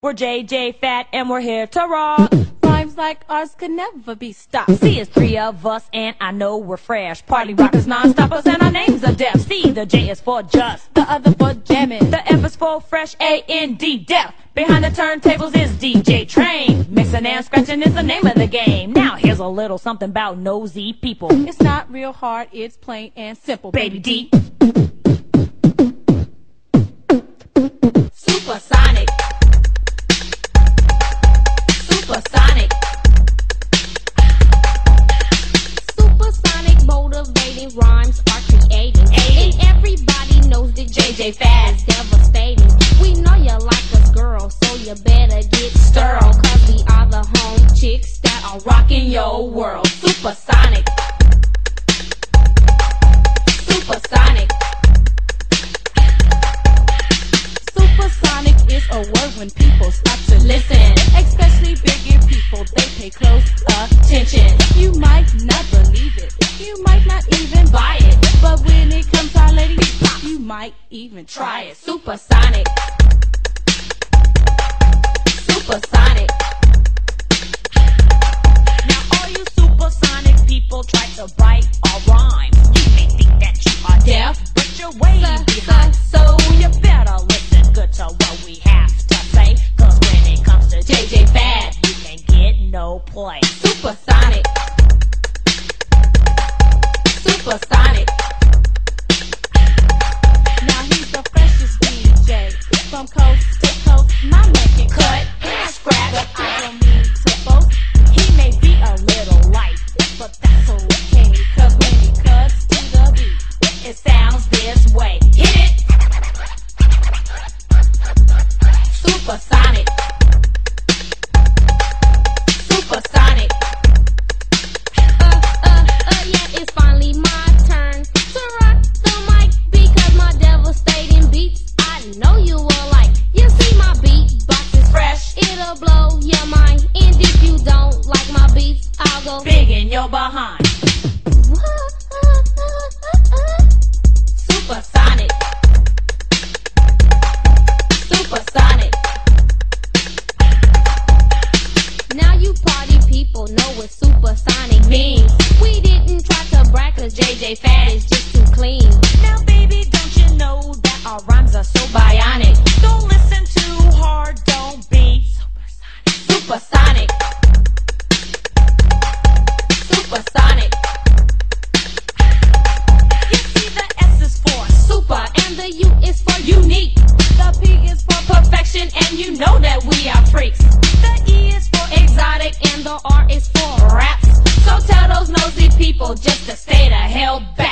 We're JJ Fad and we're here to rock. Rhymes like ours could never be stopped. See, it's three of us and I know we're fresh. Party rockers, non-stoppers, and our names are def. See, the J is for just. The other for jamming. The F is for fresh, A A-N-D, def. Behind the turntables is DJ Train. Mixing and scratching is the name of the game. Now here's a little something about nosy people. It's not real hard, it's plain and simple. Baby D. is a word when people stop to Listen. Especially bigger people, they pay close attention. You might not believe it, you might not even buy it. But when it comes to our lady, you might even Try it. Supersonic. Supersonic. Supersonic. Big in your behind. Supersonic. Supersonic. Now you party people know what supersonic means. We didn't try to brag cause JJ Fad is just too clean. Now, baby, don't you know that our rhymes are so bionic? supersonic. You see, the S is for super, and the U is for unique. The P is for perfection, and you know that we are freaks. The E is for exotic, and the R is for raps. So tell those nosy people just to stay the hell back.